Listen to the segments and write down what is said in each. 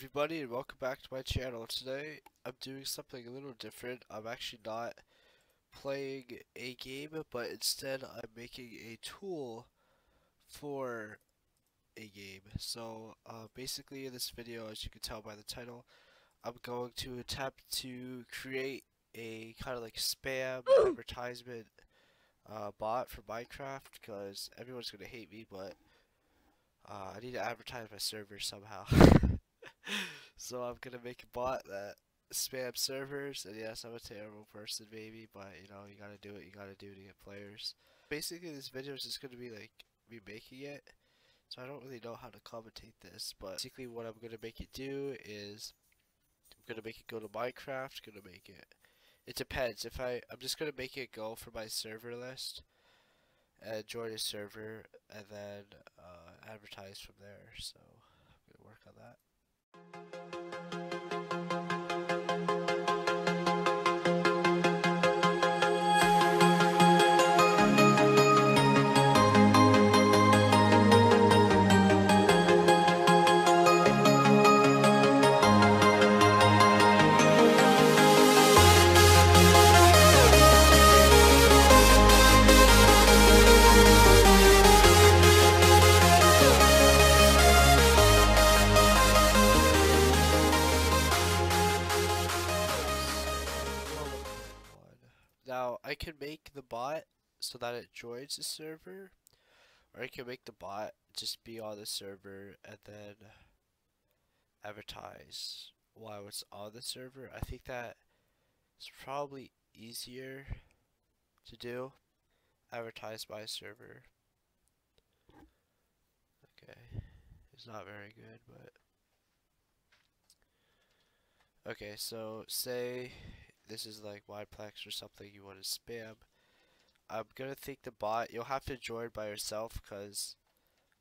everybody and welcome back to my channel. Today I'm doing something a little different. I'm actually not playing a game but instead I'm making a tool for a game. So uh, basically in this video as you can tell by the title I'm going to attempt to create a kind of like spam advertisement uh, bot for Minecraft because everyone's going to hate me but uh, I need to advertise my server somehow. so I'm gonna make a bot that spam servers, and yes, I'm a terrible person, maybe, but you know, you gotta do what you gotta do to get players. Basically, this video is just gonna be like me making it, so I don't really know how to commentate this, but basically, what I'm gonna make it do is I'm gonna make it go to Minecraft, gonna make it. It depends. If I, I'm just gonna make it go for my server list and join a server and then uh, advertise from there. So I'm gonna work on that. Now can make the bot so that it joins the server, or I can make the bot just be on the server and then advertise while it's on the server. I think that it's probably easier to do. Advertise by server. Okay, it's not very good, but okay. So say this is like Wideplex or something you want to spam. I'm gonna think the bot. You'll have to join by yourself because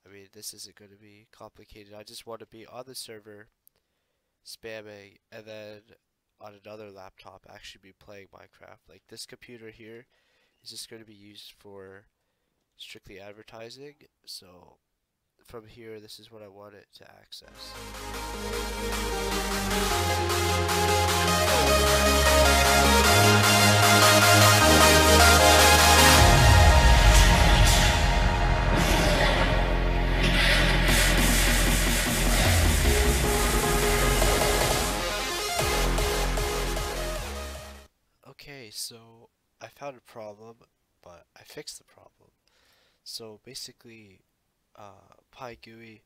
I mean this isn't gonna be complicated. I just want to be on the server spamming and then on another laptop actually be playing Minecraft. Like this computer here is just going to be used for strictly advertising. So from here, this is what I want it to access. Okay, so I found a problem, but I fixed the problem. So basically, uh, PyGUI,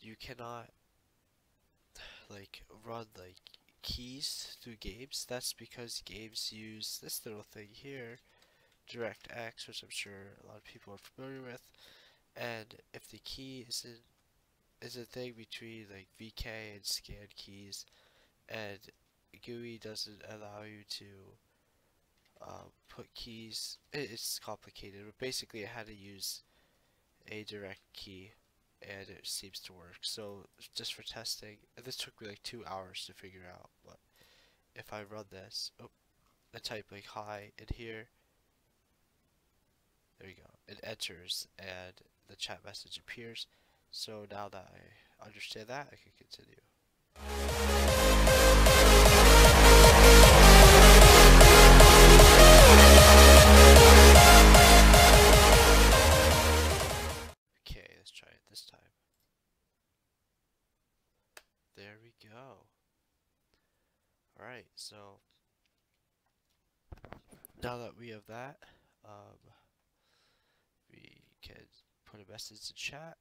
you cannot like run like keys through games. That's because games use this little thing here, DirectX, which I'm sure a lot of people are familiar with. And if the key is in is a thing between like VK and scan keys, and GUI doesn't allow you to uh, put keys. It's complicated, but basically I had to use a direct key and it seems to work. So just for testing, this took me like two hours to figure out, but if I run this, oh, I type like hi in here, there you go, it enters and the chat message appears. So now that I understand that, I can continue. So now that we have that, um, we can put a message in chat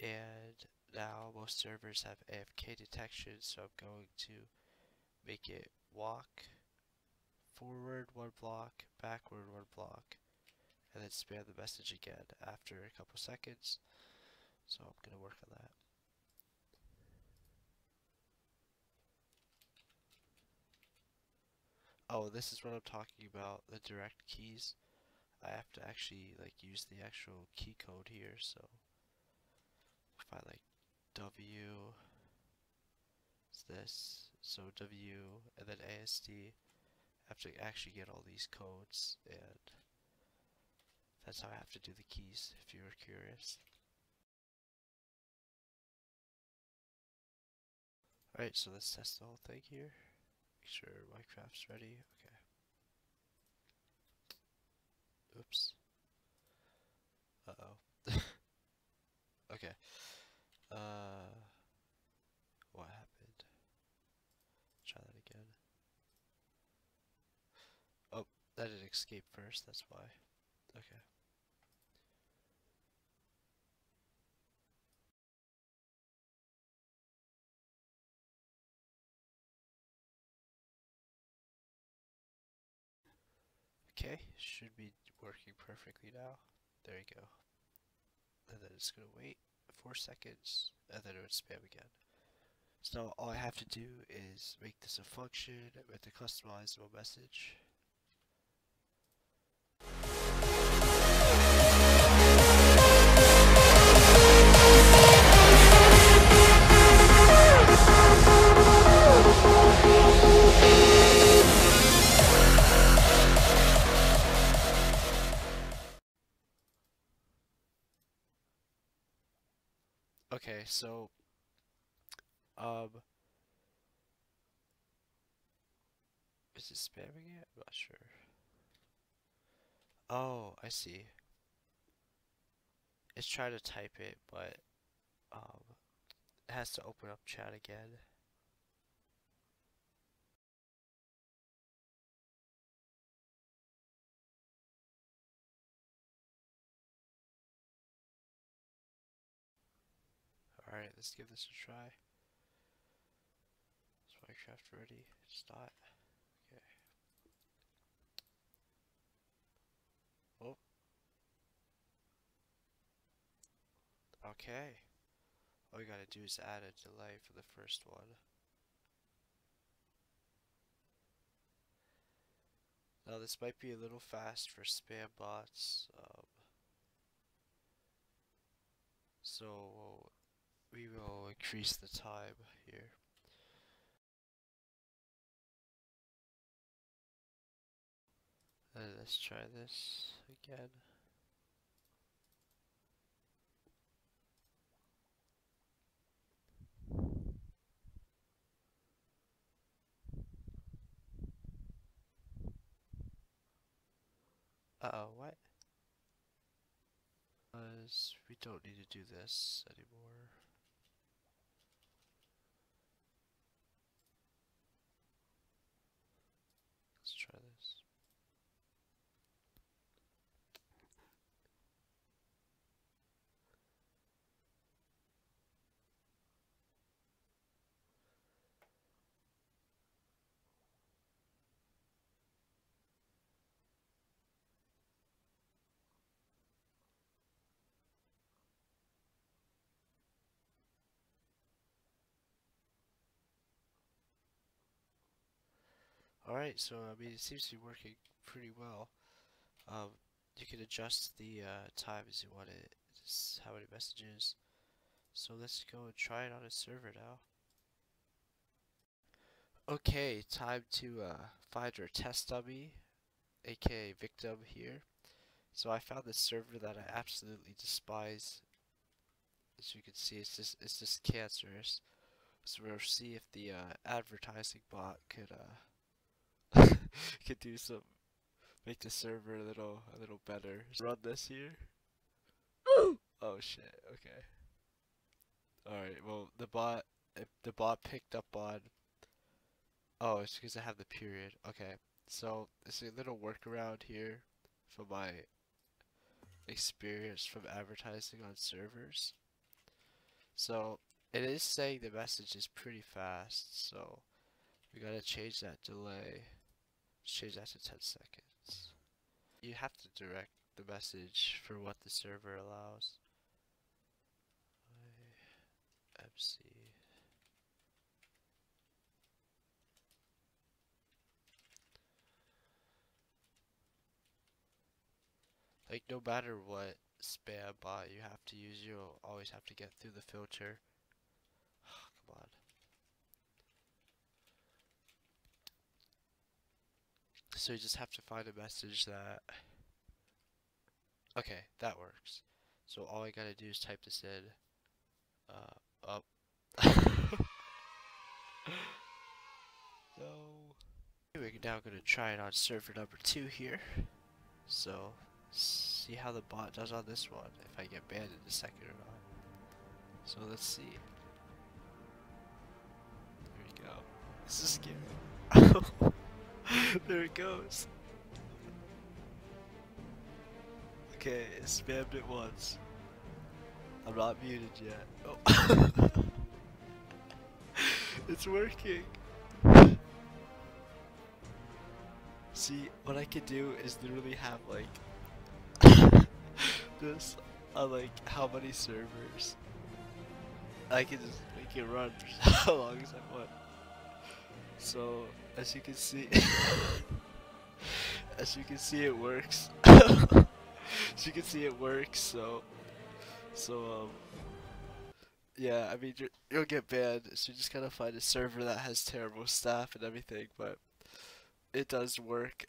and now most servers have AFK detection so I'm going to make it walk forward one block, backward one block, and then spam the message again after a couple seconds. So I'm going to work on that. Oh, this is what I'm talking about, the direct keys. I have to actually like use the actual key code here, so if I like W is this, so W and then ASD I have to actually get all these codes and that's how I have to do the keys if you were curious. Alright, so let's test the whole thing here. Make sure Minecraft's ready. Okay. Oops. Uh-oh. okay. Uh, what happened? Try that again. Oh, that did escape first, that's why. Okay. Okay, should be working perfectly now. There you go. And then it's gonna wait four seconds, and then it would spam again. So all I have to do is make this a function with a customizable message. So um is it spamming it? I'm not sure. Oh, I see. It's trying to type it, but um it has to open up chat again. Alright, let's give this a try. Is Minecraft ready? Start. Okay. Oh. Okay. All we gotta do is add a delay for the first one. Now this might be a little fast for spam bots. Um, so we will increase the time here. Let's try this again. Uh oh, what? Because we don't need to do this anymore. Let's try this. Alright, so I mean it seems to be working pretty well. Um, you can adjust the uh, time as you want it, just how many messages. So let's go and try it on a server now. Okay, time to uh, find our test dummy, aka victim here. So I found this server that I absolutely despise. As you can see, it's just it's just cancerous. So we'll see if the uh, advertising bot could uh, could do some make the server a little a little better. Just run this here. oh shit. Okay. All right. Well, the bot if the bot picked up on. Oh, it's because I have the period. Okay. So it's a little workaround here for my experience from advertising on servers. So it is saying the message is pretty fast. So we gotta change that delay. Change that to 10 seconds. You have to direct the message for what the server allows. MC. Like no matter what spam bot you have to use, you'll always have to get through the filter. Come on. so you just have to find a message that... Okay, that works. So all I gotta do is type this in. Uh, up. No. We're now gonna try it on server number two here. So, see how the bot does on this one, if I get banned in a second or not. So let's see. Here we go. This is scary. there it goes. Okay, spammed it once. I'm not muted yet. Oh. it's working. See, what I could do is literally have like this on like how many servers. I can just make it run for how long as I want. So, as you can see, as you can see, it works. as you can see, it works. So, so um, yeah. I mean, you're, you'll get banned. So you just gotta find a server that has terrible staff and everything. But it does work.